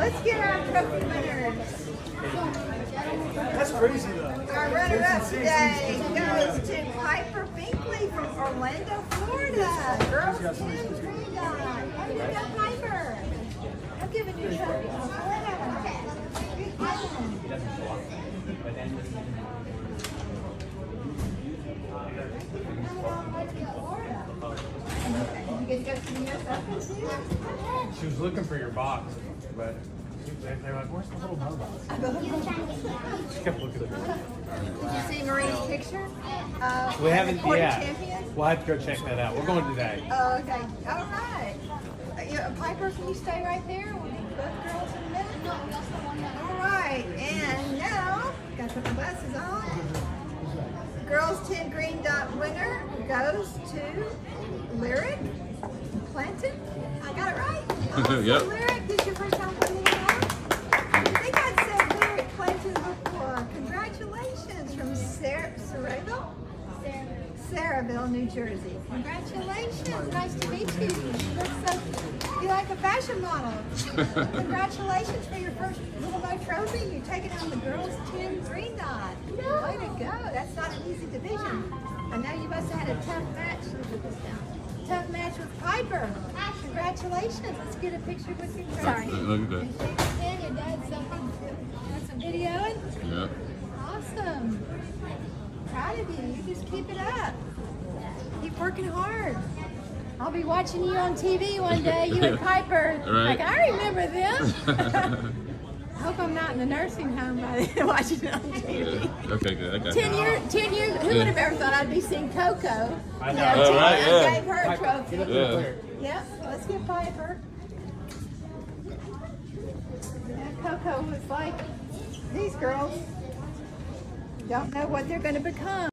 Let's get our trophy winners. That's crazy though. Our runner-up today goes to Piper Binkley from Orlando, Florida. Girls 10 green dot. Way to go, Piper. I'm giving you a trophy. Good one. You get to go to the US Open too? She was looking for your box, but they- they're like, "Where's the Little Mo box?" She kept looking for it. Did you see Marine's picture? Uh, We haven't the court yet. champion? We'll have to go check that out. We're going today. Oh, okay. All right. Uh, yeah, Piper, can you stay right there? We'll need both girls in a minute. All right. And now, got to put the glasses on. Girls 10 Green Dot winner goes to Lyrik Plantin. I got it right. Awesome. Yep. Lyrik, this is your first time putting it? I think I said Lyrik Plantin before. Uh, congratulations from Sarah, Sayreville? New Jersey. Congratulations. Nice to meet you. You look so, you like a fashion model. Congratulations for your first Little Mo trophy. You're taking on the girls 10 green dot. Way to go. That's not an easy division. I know you must have had a tough match. Me put this down. Tough match with Piper. Congratulations. Let's get a picture with you. Sorry. Look at that. And shake your. Your dad's something. Some videoing? Yeah. Awesome. Proud of you. You just keep it up. Keep working hard. I'll be watching you on TV one day, you and Piper. Right. Like, I remember them. I hope I'm not in the nursing home by then watching it on TV. okay, good. Okay. Ten years, ten years, who would have ever thought I'd be seeing Coco? I You know. know, Oh, Tina, right, I yeah. gave her a trophy. Yeah. Yep, let's get Piper. Yeah, Coco was like, these girls don't know what they're going to become.